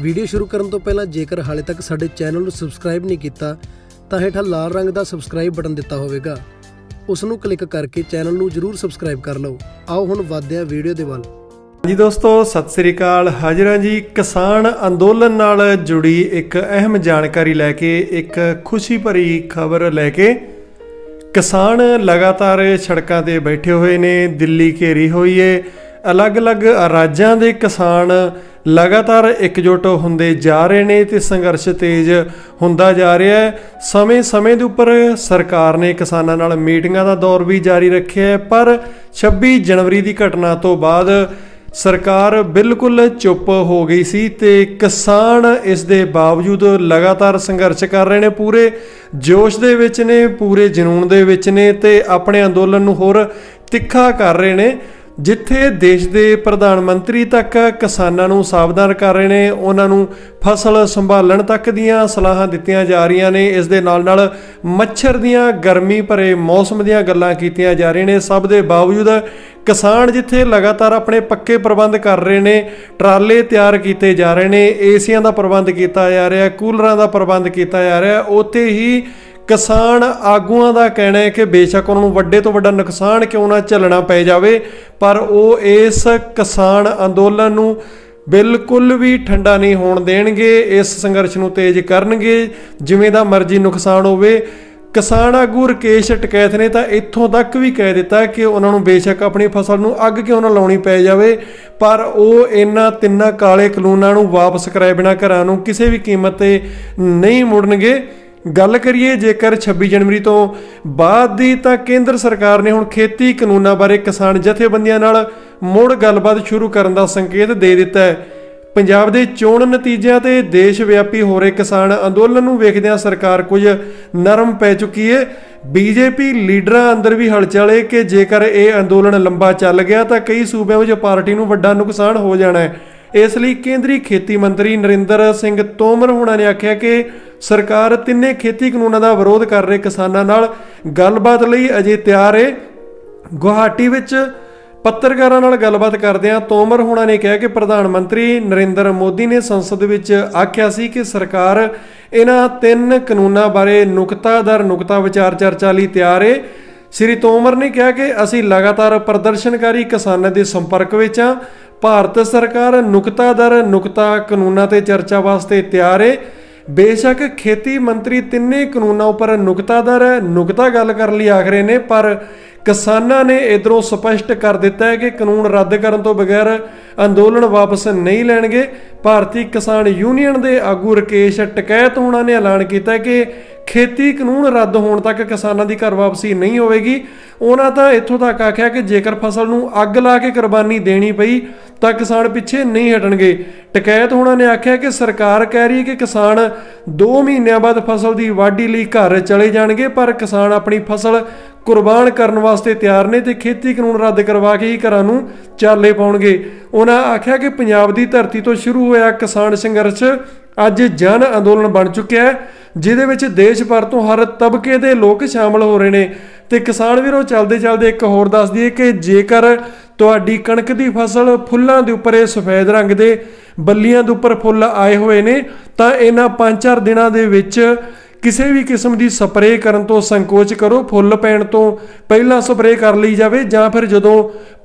Video ਸ਼ੁਰੂ ਕਰਨ ਤੋਂ ਪਹਿਲਾਂ ਜੇਕਰ ਹਾਲੇ ਤੱਕ ਸਾਡੇ ਚੈਨਲ ਨੂੰ ਸਬਸਕ੍ਰਾਈਬ ਨਹੀਂ ਕੀਤਾ, ਤਾਂ ਹੇਠਾਂ ਲਾਲ ਰੰਗ ਦਾ ਸਬਸਕ੍ਰਾਈਬ ਬਟਨ ਦਿੱਤਾ ਹੋਵੇਗਾ। ਉਸ ਨੂੰ ਕਲਿੱਕ ਕਰਕੇ ਚੈਨਲ ਨੂੰ ਜਰੂਰ ਸਬਸਕ੍ਰਾਈਬ ਕਰ ਲਓ। ਆਓ ਹੁਣ ਵਧਦੇ ਹਾਂ ਵੀਡੀਓ ਦੇ ਵੱਲ। ਜੀ ਦੋਸਤੋ, ਸਤਿ ਸ੍ਰੀ ਅਕਾਲ। ਹਾਜ਼ਰ ਹਾਂ ਜੀ, ਕਿਸਾਨ ਅੰਦੋਲਨ ਨਾਲ ਜੁੜੀ ਇੱਕ ਅਹਿਮ ਜਾਣਕਾਰੀ ਲੈ ਕੇ, ਇੱਕ ਖੁਸ਼ੀ ਭਰੀ ਖਬਰ ਲੈ ਕੇ। ਕਿਸਾਨ ਲਗਾਤਾਰ ਸੜਕਾਂ ਤੇ ਬੈਠੇ ਹੋਏ ਨੇ, ਦਿੱਲੀ ਘੇਰੀ ਹੋਈ ਏ। ਅਲੱਗ-ਅਲੱਗ ਰਾਜਾਂ ਦੇ ਕਿਸਾਨ ਲਗਾਤਾਰ ਇਕਜੁੱਟ ਹੁੰਦੇ ਜਾ ਰਹੇ ਨੇ ਤੇ ਸੰਘਰਸ਼ ਤੇਜ਼ ਹੁੰਦਾ ਜਾ ਰਿਹਾ ਹੈ। ਸਮੇਂ-ਸਮੇਂ ਦੇ ਉੱਪਰ ਸਰਕਾਰ ਨੇ ਕਿਸਾਨਾਂ ਨਾਲ ਮੀਟਿੰਗਾਂ ਦਾ ਦੌਰ ਵੀ ਜਾਰੀ ਰੱਖਿਆ ਹੈ, ਪਰ 26 ਜਨਵਰੀ ਦੀ ਘਟਨਾ ਤੋਂ ਬਾਅਦ ਸਰਕਾਰ ਬਿਲਕੁਲ ਚੁੱਪ ਹੋ ਗਈ ਸੀ ਤੇ ਕਿਸਾਨ ਇਸ ਦੇ ਬਾਵਜੂਦ ਲਗਾਤਾਰ ਸੰਘਰਸ਼ ਕਰ ਰਹੇ ਨੇ। ਪੂਰੇ ਜੋਸ਼ ਦੇ ਵਿੱਚ ਨੇ, ਪੂਰੇ ਜਨੂਨ ਦੇ ਵਿੱਚ ਨੇ ਤੇ ਆਪਣੇ ਅੰਦੋਲਨ ਨੂੰ ਹੋਰ ਤਿੱਖਾ ਕਰ ਰਹੇ ਨੇ। ਜਿੱਥੇ ਦੇਸ਼ ਦੇ ਪ੍ਰਧਾਨ ਮੰਤਰੀ ਤੱਕ ਕਿਸਾਨਾਂ ਨੂੰ ਸਾਵਧਾਨ ਕਰ ਰਹੇ ਨੇ, ਉਹਨਾਂ ਨੂੰ ਫਸਲ ਸੰਭਾਲਣ ਤੱਕ ਦੀਆਂ ਸਲਾਹਾਂ ਦਿੱਤੀਆਂ ਜਾ ਰਹੀਆਂ ਨੇ। ਇਸ ਦੇ ਨਾਲ ਨਾਲ ਮੱਛਰ ਦੀਆਂ, ਗਰਮੀ ਭਰੇ ਮੌਸਮ ਦੀਆਂ ਗੱਲਾਂ ਕੀਤੀਆਂ ਜਾ ਰਹੀਆਂ ਨੇ। ਸਭ ਦੇ ਬਾਵਜੂਦ ਕਿਸਾਨ ਜਿੱਥੇ ਲਗਾਤਾਰ ਆਪਣੇ ਪੱਕੇ ਪ੍ਰਬੰਧ ਕਰ ਰਹੇ ਨੇ, ਟਰਾਲੇ ਤਿਆਰ ਕੀਤੇ ਜਾ ਰਹੇ ਨੇ, ਏਸੀਆਂ ਦਾ ਪ੍ਰਬੰਧ ਕੀਤਾ ਜਾ ਰਿਹਾ, ਕੂਲਰਾਂ ਦਾ ਪ੍ਰਬੰਧ ਕੀਤਾ ਜਾ ਰਿਹਾ, ਉੱਥੇ ਹੀ ਕਿਸਾਨ ਆਗੂਆਂ ਦਾ ਕਹਿਣਾ ਹੈ ਕਿ ਬੇਸ਼ੱਕ ਉਹਨਾਂ ਨੂੰ ਵੱਡੇ ਤੋਂ ਵੱਡਾ ਨੁਕਸਾਨ ਕਿਉਂ ਨਾ ਝੱਲਣਾ ਪੈ ਜਾਵੇ, ਪਰ ਉਹ ਇਸ ਕਿਸਾਨ ਅੰਦੋਲਨ ਨੂੰ ਬਿਲਕੁਲ ਵੀ ਠੰਡਾ ਨਹੀਂ ਹੋਣ ਦੇਣਗੇ, ਇਸ ਸੰਘਰਸ਼ ਨੂੰ ਤੇਜ਼ ਕਰਨਗੇ, ਜਿਵੇਂ ਦਾ ਮਰਜ਼ੀ ਨੁਕਸਾਨ ਹੋਵੇ। ਕਿਸਾਨ ਆਗੂ ਰਕੇਸ਼ ਟਕੈਤ ਨੇ ਤਾਂ ਇੱਥੋਂ ਤੱਕ ਵੀ ਕਹਿ ਦਿੱਤਾ ਕਿ ਉਹਨਾਂ ਨੂੰ ਬੇਸ਼ੱਕ ਆਪਣੀ ਫਸਲ ਨੂੰ ਅੱਗ ਕਿਉਂ ਨਾ ਲਾਉਣੀ ਪੈ ਜਾਵੇ, ਪਰ ਉਹ ਇਹਨਾਂ ਤਿੰਨਾਂ ਕਾਲੇ ਕਾਨੂੰਨਾਂ ਨੂੰ ਵਾਪਸ ਕਰਾਏ ਬਿਨਾ ਘਰਾਂ ਨੂੰ ਕਿਸੇ ਵੀ ਕੀਮਤ ਤੇ ਨਹੀਂ ਮੁੜਨਗੇ। ਗੱਲ ਕਰੀਏ, ਜੇਕਰ 26 ਜਨਵਰੀ ਤੋਂ ਬਾਅਦ ਦੀ, ਤਾਂ ਕੇਂਦਰ ਸਰਕਾਰ ਨੇ ਹੁਣ ਖੇਤੀ ਕਾਨੂੰਨਾਂ ਬਾਰੇ ਕਿਸਾਨ ਜਥੇਬੰਦੀਆਂ ਨਾਲ ਮੁੜ ਗੱਲਬਾਤ ਸ਼ੁਰੂ ਕਰਨ ਦਾ ਸੰਕੇਤ ਦੇ ਦਿੱਤਾ ਹੈ। ਪੰਜਾਬ ਦੇ ਚੋਣ ਨਤੀਜਿਆਂ ਤੇ ਦੇਸ਼ ਵਿਆਪੀ ਹੋ ਰਹੇ ਕਿਸਾਨ ਅੰਦੋਲਨ ਨੂੰ ਵੇਖਦਿਆਂ ਸਰਕਾਰ ਕੁਝ ਨਰਮ ਪੈ ਚੁੱਕੀ ਹੈ। ਬੀਜੇਪੀ ਲੀਡਰਾਂ ਅੰਦਰ ਵੀ ਹਲਚਲ ਹੈ ਕਿ ਜੇਕਰ ਇਹ ਅੰਦੋਲਨ ਲੰਬਾ ਚੱਲ ਗਿਆ, ਤਾਂ ਕਈ ਸੂਬਿਆਂ ਵਿੱਚ ਪਾਰਟੀ ਨੂੰ ਵੱਡਾ ਨੁਕਸਾਨ ਹੋ ਜਾਣਾ ਹੈ। ਇਸ ਲਈ ਕੇਂਦਰੀ ਖੇਤੀ ਮੰਤਰੀ ਨਰਿੰਦਰ ਸਿੰਘ ਤੋਮਰ ਹੁਣਾਂ ਨੇ ਆਖਿਆ ਕਿ ਸਰਕਾਰ ਤਿੰਨੇ ਖੇਤੀ ਕਾਨੂੰਨਾਂ ਦਾ ਵਿਰੋਧ ਕਰ ਰਹੇ ਕਿਸਾਨਾਂ ਨਾਲ। ਗੱਲਬਾਤ ਲਈ ਅਜੇ ਤਿਆਰ ਹੈ ਗੁਹਾਟੀ ਵਿੱਚ ਪੱਤਰਕਾਰਾਂ ਨਾਲ ਗੱਲਬਾਤ ਕਰਦਿਆਂ ਤੋਮਰ ਹੋਣਾ ਨੇ ਕਿਹਾ ਕਿ ਪ੍ਰਧਾਨ ਮੰਤਰੀ ਨਰਿੰਦਰ ਮੋਦੀ ਨੇ ਸੰਸਦ ਵਿੱਚ ਆਖਿਆ ਸੀ ਕਿ ਸਰਕਾਰ ਇਹਨਾਂ ਤਿੰਨ ਕਾਨੂੰਨਾਂ ਬਾਰੇ ਨੁਕਤਾ ਦਰ ਨੁਕਤਾ ਵਿਚਾਰ ਚਰਚਾ ਲਈ ਤਿਆਰ ਹੈ ਸ੍ਰੀ ਤੋਮਰ ਨੇ ਕਿਹਾ ਕਿ ਅਸੀਂ ਲਗਾਤਾਰ ਪ੍ਰਦਰਸ਼ਨਕਾਰੀ ਕਿਸਾਨਾਂ ਦੇ ਸੰਪਰਕ ਵਿੱਚ ਹਾਂ। ਭਾਰਤ ਸਰਕਾਰ ਨੁਕਤਾ ਦਰ ਨੁਕਤਾ ਕਾਨੂੰਨਾਂ ਤੇ ਚਰਚਾ ਵਾਸਤੇ ਤਿਆਰ ਹੈ ਬੇਸ਼ੱਕ ਖੇਤੀ ਮੰਤਰੀ ਤਿੰਨੇ ਕਾਨੂੰਨਾਂ ਉੱਪਰ ਨੁਕਤਾਦਰ ਨੁਕਤਾ ਗੱਲ ਕਰਨ ਲਈ ਆਖ ਰਹੇ ਨੇ, ਪਰ ਕਿਸਾਨਾਂ ਨੇ ਇਧਰੋਂ ਸਪਸ਼ਟ ਕਰ ਦਿੱਤਾ ਹੈ ਕਿ ਕਾਨੂੰਨ ਰੱਦ ਕਰਨ ਤੋਂ ਬਗੈਰ ਅੰਦੋਲਨ ਵਾਪਸ ਨਹੀਂ ਲੈਣਗੇ। ਭਾਰਤੀ ਕਿਸਾਨ ਯੂਨੀਅਨ ਦੇ ਆਗੂ ਰਕੇਸ਼ ਟਕੈਤ ਹੋਣਾ ਨੇ ਐਲਾਨ ਕੀਤਾ ਕਿ ਖੇਤੀ ਕਾਨੂੰਨ ਰੱਦ ਹੋਣ ਤੱਕ ਕਿਸਾਨਾਂ ਦੀ ਘਰ ਵਾਪਸੀ ਨਹੀਂ ਹੋਵੇਗੀ। ਉਹਨਾਂ ਤਾਂ ਇੱਥੋਂ ਤੱਕ ਆਖਿਆ ਕਿ ਜੇਕਰ ਫਸਲ ਨੂੰ ਅੱਗ ਲਾ ਕੇ ਕੁਰਬਾਨੀ ਦੇਣੀ ਪਈ ਤਾਂ ਕਿਸਾਨ ਪਿੱਛੇ ਨਹੀਂ ਹਟਣਗੇ। ਟਕੈਤ ਹੋਣਾ ਨੇ ਆਖਿਆ ਕਿ ਸਰਕਾਰ ਕਹਿ ਰਹੀ ਹੈ ਕਿ ਕਿਸਾਨ 2 ਮਹੀਨਿਆਂ ਬਾਅਦ ਫਸਲ ਦੀ ਵਾਢੀ ਲਈ ਘਰ ਚਲੇ ਜਾਣਗੇ, ਪਰ ਕਿਸਾਨ ਆਪਣੀ ਫਸਲ ਕੁਰਬਾਨ ਕਰਨ ਵਾਸਤੇ ਤਿਆਰ ਨੇ ਤੇ ਖੇਤੀ ਕਾਨੂੰਨ ਰੱਦ ਕਰਵਾ ਕੇ ਹੀ ਘਰਾਂ ਨੂੰ ਚਾਲੇ ਪਾਉਣਗੇ। ਉਹਨਾਂ ਆਖਿਆ ਕਿ ਪੰਜਾਬ ਦੀ ਧਰਤੀ ਤੋਂ ਸ਼ੁਰੂ ਹੋਇਆ ਕਿਸਾਨ ਸੰਘਰਸ਼ ਅੱਜ ਜਨ ਅੰਦੋਲਨ ਬਣ ਚੁੱਕਿਆ ਹੈ, ਜਿਹਦੇ ਵਿੱਚ ਦੇਸ਼ ਭਰ ਤੋਂ ਹਰ ਤਬਕੇ ਦੇ ਲੋਕ ਸ਼ਾਮਲ ਹੋ ਰਹੇ ਨੇ। ਤੇ ਕਿਸਾਨ ਵੀਰੋ ਚੱਲਦੇ ਚਲਦੇ ਇੱਕ ਹੋਰ ਦੱਸ ਦਈਏ ਕਿ ਜੇਕਰ ਤੁਹਾਡੀ ਕਣਕ ਦੀ ਫਸਲ ਫੁੱਲਾਂ ਦੇ ਉੱਪਰ, ਇਹ ਸਫੈਦ ਰੰਗ ਦੇ ਬੱਲੀਆਂ ਦੇ ਉੱਪਰ ਫੁੱਲ ਆਏ ਹੋਏ ਨੇ, ਤਾਂ ਇਹਨਾਂ 5-4 ਦਿਨਾਂ ਦੇ ਵਿੱਚ ਕਿਸੇ ਵੀ ਕਿਸਮ ਦੀ ਸਪਰੇਅ ਕਰਨ ਤੋਂ ਸੰਕੋਚ ਕਰੋ। ਫੁੱਲ ਪੈਣ ਤੋਂ ਪਹਿਲਾਂ ਸਪਰੇਅ ਕਰ ਲਈ ਜਾਵੇ, ਜਾਂ ਫਿਰ ਜਦੋਂ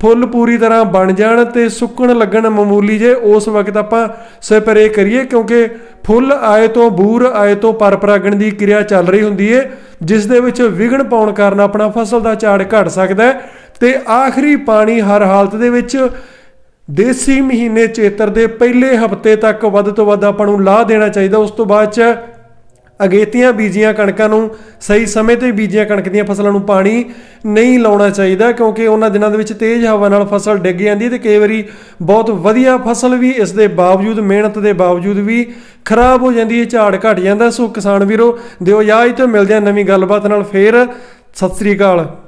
ਫੁੱਲ ਪੂਰੀ ਤਰ੍ਹਾਂ ਬਣ ਜਾਣ ਤੇ ਸੁੱਕਣ ਲੱਗਣ ਮਾਮੂਲੀ ਜੇ, ਉਸ ਵਕਤ ਆਪਾਂ ਸਪਰੇਅ ਕਰੀਏ, ਕਿਉਂਕਿ ਫੁੱਲ ਆਏ ਤੋਂ ਬੂਰ, ਆਏ ਤੋਂ ਪਰਪਰਾਗਣ ਦੀ ਕਿਰਿਆ ਚੱਲ ਰਹੀ ਹੁੰਦੀ ਏ, ਜਿਸ ਦੇ ਵਿੱਚ ਵਿਗਣ ਪਾਉਣ ਕਾਰਨ ਆਪਣਾ ਫਸਲ ਦਾ ਝਾੜ ਘਟ ਸਕਦਾ ਹੈ ਤੇ ਆਖਰੀ ਪਾਣੀ ਹਰ ਹਾਲਤ ਦੇ ਵਿੱਚ ਦੇਸੀ ਮਹੀਨੇ ਚੇਤਰ ਦੇ ਪਹਿਲੇ ਹਫ਼ਤੇ ਤੱਕ ਵੱਧ ਤੋਂ ਵੱਧ ਆਪਾਂ ਨੂੰ ਲਾ ਦੇਣਾ ਚਾਹੀਦਾ। ਉਸ ਤੋਂ ਬਾਅਦ ਚ ਅਗੇਤੀਆਂ ਬੀਜੀਆਂ ਕਣਕਾਂ ਨੂੰ ਸਹੀ ਸਮੇਂ ਤੇ ਬੀਜੀਆਂ ਕਣਕ ਦੀਆਂ ਫਸਲਾਂ ਨੂੰ ਪਾਣੀ ਨਹੀਂ ਲਾਉਣਾ ਚਾਹੀਦਾ ਕਿਉਂਕਿ ਉਹਨਾਂ ਦਿਨਾਂ ਦੇ ਵਿੱਚ ਤੇਜ਼ ਹਵਾ ਨਾਲ ਫਸਲ ਡਿੱਗ ਜਾਂਦੀ ਤੇ ਕਈ ਵਾਰੀ ਬਹੁਤ ਵਧੀਆ ਫਸਲ ਵੀ ਇਸ ਦੇ ਬਾਵਜੂਦ, ਮਿਹਨਤ ਦੇ ਬਾਵਜੂਦ ਵੀ ਖਰਾਬ ਹੋ ਜਾਂਦੀ ਹੈ, ਝਾੜ ਘਟ ਜਾਂਦਾ। ਸੋ ਕਿਸਾਨ ਵੀਰੋ, ਦਿਓ ਯਾਦ ਤੇ ਮਿਲਦੇ ਆ ਨਵੀਂ ਗੱਲਬਾਤ ਨਾਲ। ਫੇਰ ਸਤਿ ਸ੍ਰੀ ਅਕਾਲ।